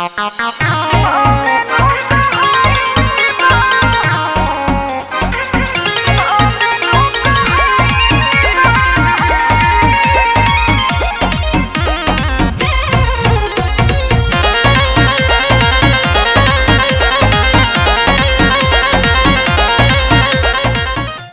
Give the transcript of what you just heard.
Oh,